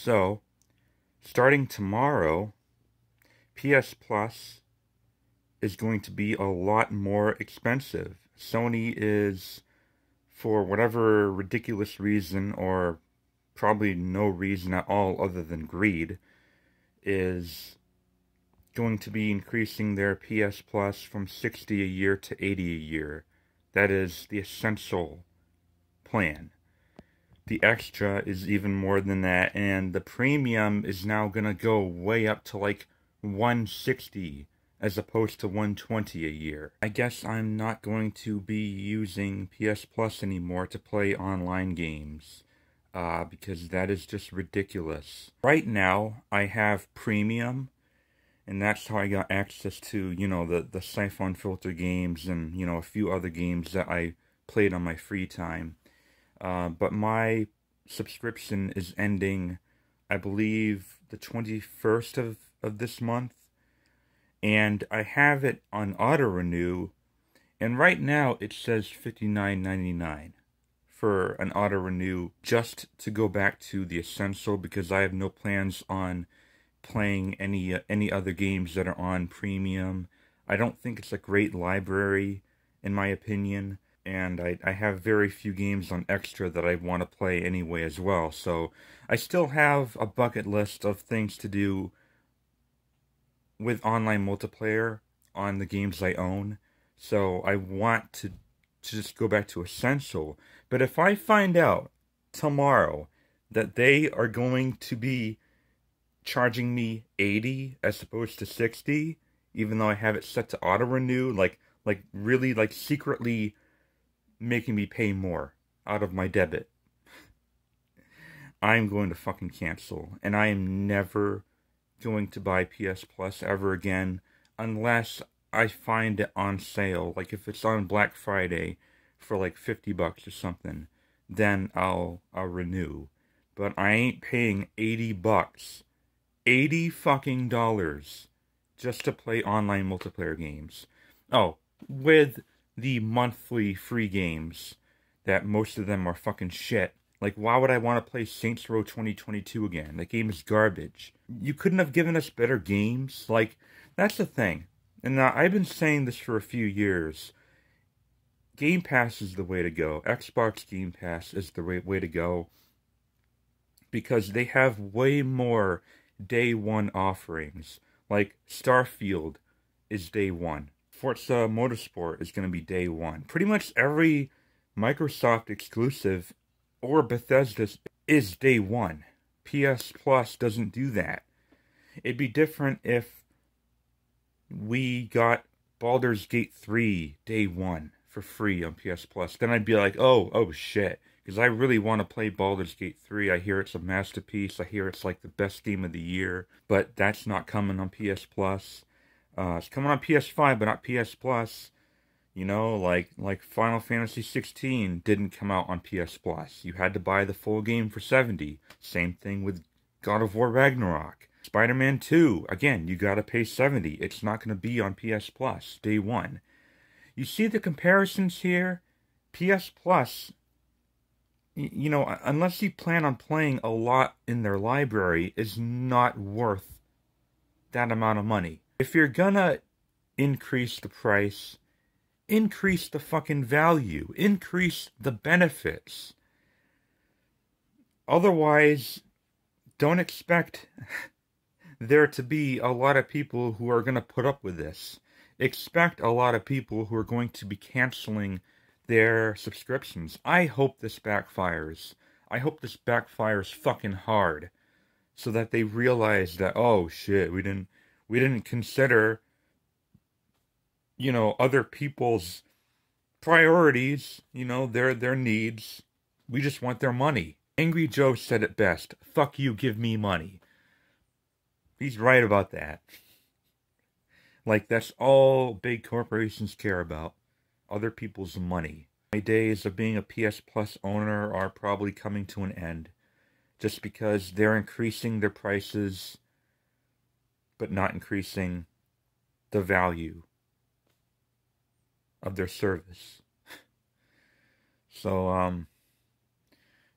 So, starting tomorrow, PS Plus is going to be a lot more expensive. Sony is, for whatever ridiculous reason, or probably no reason at all other than greed, is going to be increasing their PS Plus from 60 a year to 80 a year. That is the essential plan. The extra is even more than that, and the premium is now gonna go way up to like 160 as opposed to 120 a year. I guess I'm not going to be using PS Plus anymore to play online games. Uh, because that is just ridiculous. Right now, I have premium, and that's how I got access to, you know, the, the Siphon Filter games and, you know, a few other games that I played on my free time. Uh, but my subscription is ending, I believe, the 21st of, of this month and I have it on auto renew, and right now it says $59.99 for an auto renew just to go back to the essential because I have no plans on playing any uh, any other games that are on premium. I don't think it's a great library in my opinion and I, I have very few games on extra that I want to play anyway as well. So I still have a bucket list of things to do with online multiplayer on the games I own. So I want to, to just go back to Essential. But if I find out tomorrow that they are going to be charging me 80 as opposed to 60, even though I have it set to auto renew, like like really like secretly making me pay more out of my debit. I'm going to fucking cancel and I am never going to buy PS Plus ever again unless I find it on sale. Like if it's on Black Friday for like 50 bucks or something, then I'll I'll renew. But I ain't paying 80 bucks. 80 fucking dollars just to play online multiplayer games. Oh, with the monthly free games that most of them are fucking shit like, why would I want to play Saints Row 2022 again? That game is garbage. You couldn't have given us better games? Like, that's the thing. And uh, I've been saying this for a few years. Game Pass is the way to go. Xbox Game Pass is the way, way to go. Because they have way more day one offerings. Like, Starfield is day one. Forza Motorsport is going to be day one. Pretty much every Microsoft exclusive or Bethesda is day one. PS Plus doesn't do that. It'd be different if we got Baldur's Gate 3 day one for free on PS Plus. Then I'd be like, oh, oh shit. Because I really want to play Baldur's Gate 3. I hear it's a masterpiece. I hear it's like the best game of the year. But that's not coming on PS Plus. Uh, it's coming on PS5, but not PS Plus. You know, like like Final Fantasy 16 didn't come out on PS Plus. You had to buy the full game for 70. Same thing with God of War Ragnarok. Spider-Man 2, again, you got to pay 70. It's not going to be on PS Plus day 1. You see the comparisons here? PS Plus you know, unless you plan on playing a lot in their library, is not worth that amount of money. If you're gonna increase the price, increase the fucking value, increase the benefits. Otherwise, don't expect there to be a lot of people who are going to put up with this. Expect a lot of people who are going to be canceling their subscriptions. I hope this backfires. I hope this backfires fucking hard so that they realize that oh shit, we didn't we didn't consider you know, other people's priorities, you know, their their needs. We just want their money. Angry Joe said it best. Fuck you, give me money. He's right about that. Like that's all big corporations care about. Other people's money. My days of being a PS Plus owner are probably coming to an end. Just because they're increasing their prices but not increasing the value of their service. so, um,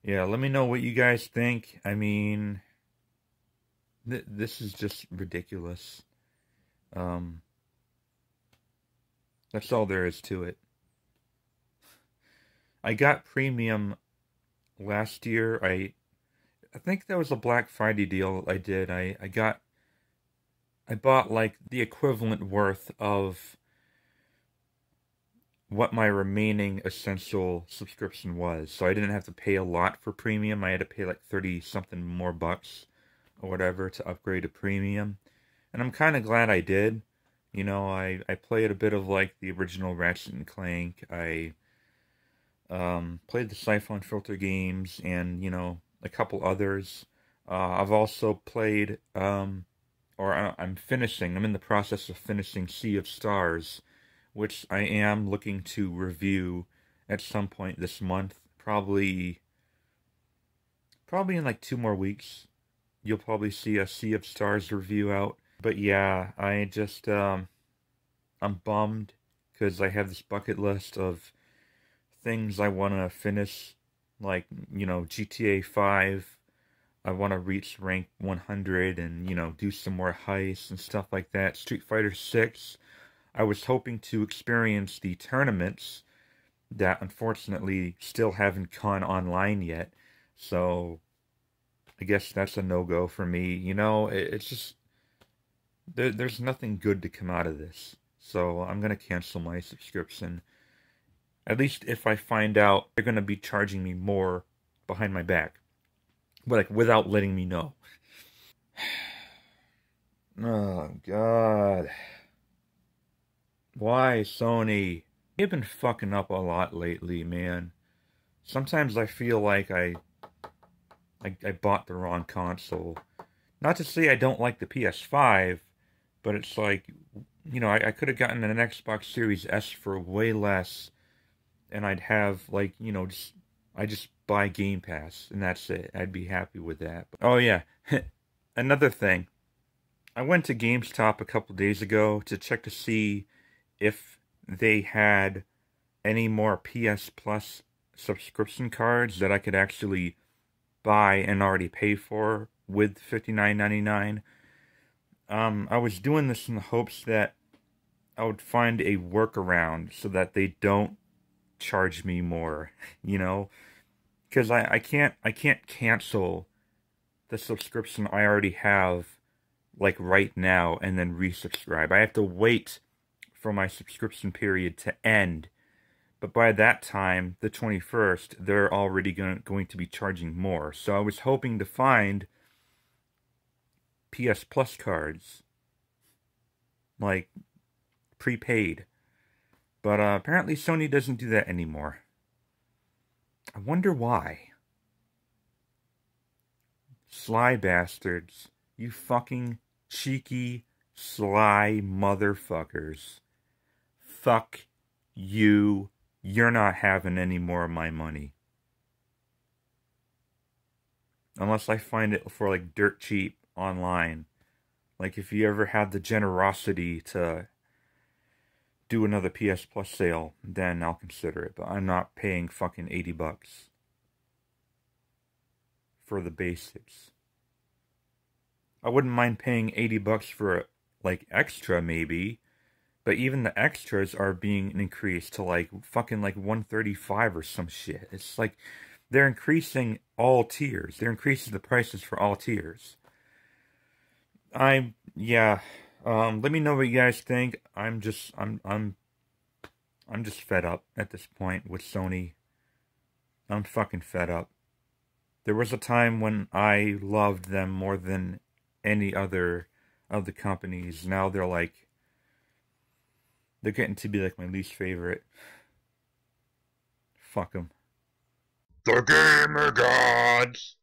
yeah, let me know what you guys think. I mean, th- this is just ridiculous. Um, that's all there is to it. I got premium last year. I I think that was a Black Friday deal I did. I, I got I bought like the equivalent worth of what my remaining essential subscription was. So I didn't have to pay a lot for premium. I had to pay like 30 something more bucks or whatever to upgrade to premium. And I'm kind of glad I did. You know, I, I played a bit of like the original Ratchet and Clank. I um, played the Siphon Filter games and, you know, a couple others. Uh, I've also played, um, or I'm finishing, I'm in the process of finishing Sea of Stars, which I am looking to review at some point this month. Probably, probably in like two more weeks. You'll probably see a Sea of Stars review out. But yeah, I just, um, I'm bummed because I have this bucket list of things I want to finish, like, you know, GTA 5. I want to reach rank 100 and, you know, do some more heists and stuff like that. Street Fighter 6. I was hoping to experience the tournaments that unfortunately still haven't gone online yet. So I guess that's a no-go for me. You know, it's just there, there's nothing good to come out of this. So I'm going to cancel my subscription. At least if I find out they're going to be charging me more behind my back. But like without letting me know. oh god. Why Sony? You've been fucking up a lot lately, man. Sometimes I feel like I I, I bought the wrong console. Not to say I don't like the PS5, but it's like you know, I, I could have gotten an Xbox Series S for way less, and I'd have like you know, just I just buy Game Pass and that's it. I'd be happy with that. Oh yeah, another thing. I went to GameStop a couple days ago to check to see if they had any more PS Plus subscription cards that I could actually buy and already pay for with fifty nine ninety nine. Um, I was doing this in the hopes that I would find a workaround so that they don't charge me more, you know, because I, I can't I can't cancel the subscription I already have like right now and then resubscribe. I have to wait for my subscription period to end. But by that time, the 21st, they're already going, going to be charging more. So I was hoping to find PS Plus cards, like prepaid. But uh, apparently Sony doesn't do that anymore. I wonder why. Sly bastards. You fucking cheeky, sly motherfuckers. Fuck you. You're not having any more of my money. Unless I find it for like dirt cheap online. Like if you ever had the generosity to do another PS Plus sale, then I'll consider it. But I'm not paying fucking 80 bucks for the basics. I wouldn't mind paying 80 bucks for like extra maybe, but even the extras are being increased to like fucking like 135 or some shit. It's like they're increasing all tiers. They're increasing the prices for all tiers. I'm yeah. Um, let me know what you guys think. I'm just I'm I'm I'm just fed up at this point with Sony. I'm fucking fed up. There was a time when I loved them more than any other of the companies. Now they're like they're getting to be like my least favorite. Fuck them. The Gamer Gods!